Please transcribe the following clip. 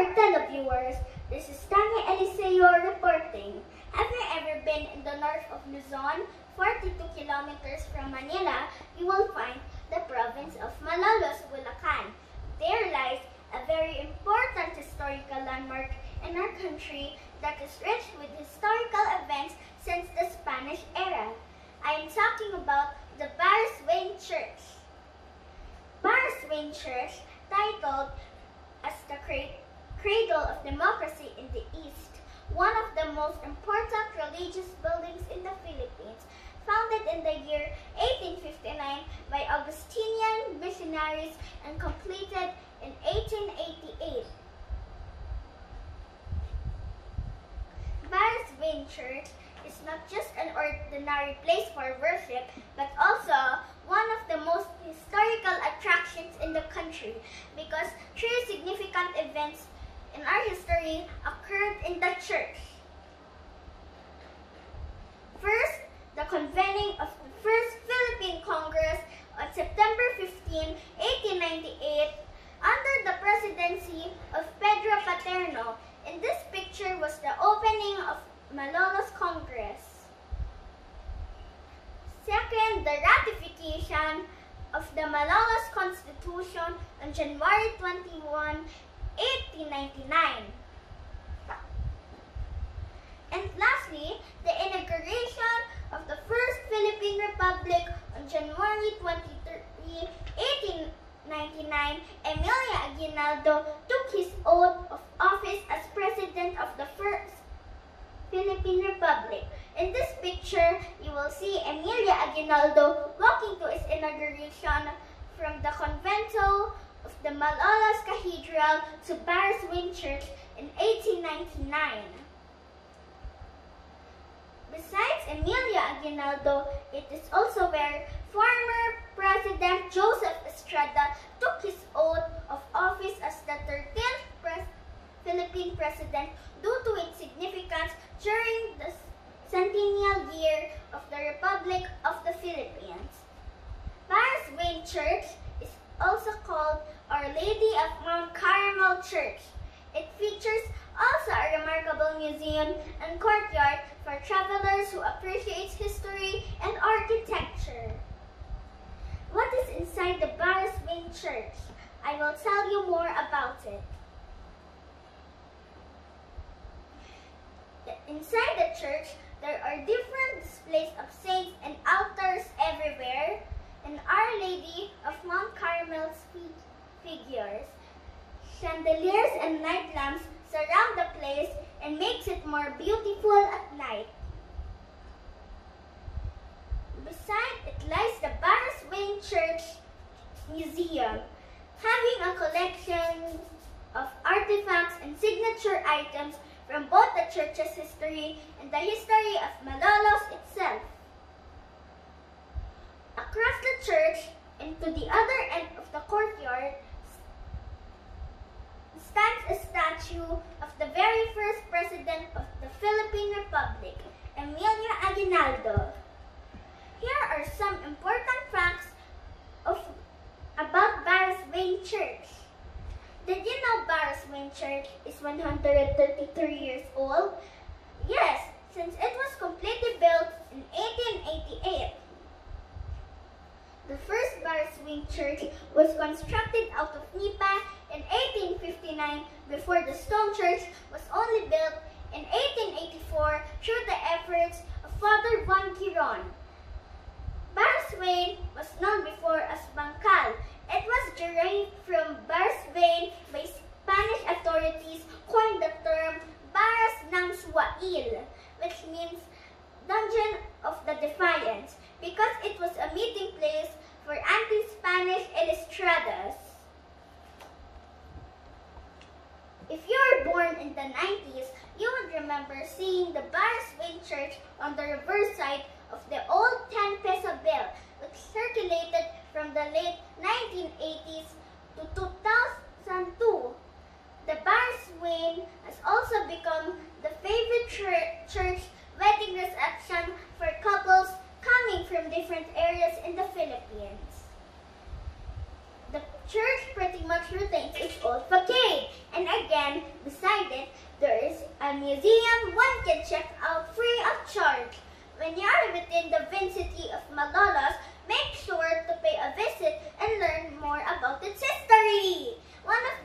our televiewers, this is Tanya Eliseo reporting. Have you ever been in the north of Luzon, 42 kilometers from Manila, you will find the province of Malolos, Bulacan. There lies a very important historical landmark in our country that is rich with historical events since the Spanish era. I am talking about the Barros Wayne Church. Barasoain Church, titled as the cradle of democracy in the East, one of the most important religious buildings in the Philippines, founded in the year 1859 by Augustinian missionaries and completed in 1888. Barros Wayne Church is not just an ordinary place for worship, but also one of the most historical attractions in the country because three significant events in our history occurred in the church. First, the convening of the First Philippine Congress on September 15, 1898, under the presidency of Pedro Paterno. In this picture was the opening of Malolos Congress. Second, the ratification of the Malolos Constitution on January 21, 1899. And lastly, the inauguration of the First Philippine Republic on January 23, 1899, Emilio Aguinaldo took his oath of office as President of the First Philippine Republic. In this picture, you will see Emilio Aguinaldo walking to his inauguration from the convento of the Malolos Cathedral to Wayne Church in 1899. Besides Emilio Aguinaldo, it is also where former President Joseph Estrada took his oath of office as the 13th pres Philippine President due to its significance during the centennial year of the Republic of the Philippines. Barros Wayne Church is also called Our Lady of Mount Carmel Church. It features also a remarkable museum and courtyard for travelers who appreciate history and architecture. What is inside the Barros Wayne Church? I will tell you more about it. Inside the church, there are different displays of saints and altars everywhere, and Our Lady of Mount Carmel's figures. Chandeliers and night lamps surround the place and makes it more beautiful at night. Beside it lies the Barasoain Church Museum, having a collection of artifacts and signature items from both the church's history and the history of Malolos itself. Across the church and to the other end of the courtyard stands a statue of the very first president of the Philippine Republic, Emilio Aguinaldo. Here are some important facts about Wayne Church. Did you know Wayne Church is 133 years old? Yes, since it was completely built in 1888. The first Wayne Church was constructed out of nipa in 1859 before the stone church was only built in 1884 through the efforts of Father Juan Giron. Barasoain was known before as Bangkal. Derived from Barros Wayne by Spanish authorities coined the term Baras ng Suwail, which means Dungeon of the Defiance, because it was a meeting place for anti-Spanish illustrados. If you were born in the 90s, you would remember seeing the Barasoain Church on the reverse side of the old 10 peso bill, which circulated from the late 1980s to 2002. The Barnes Wayne has also become the favorite church, church wedding reception for couples coming from different areas in the Philippines. The church pretty much retains its old facade, and again, beside it, there is a museum one can check out free of charge. When you are within the vicinity of Malolos, make sure to pay a visit and learn more about its history. One of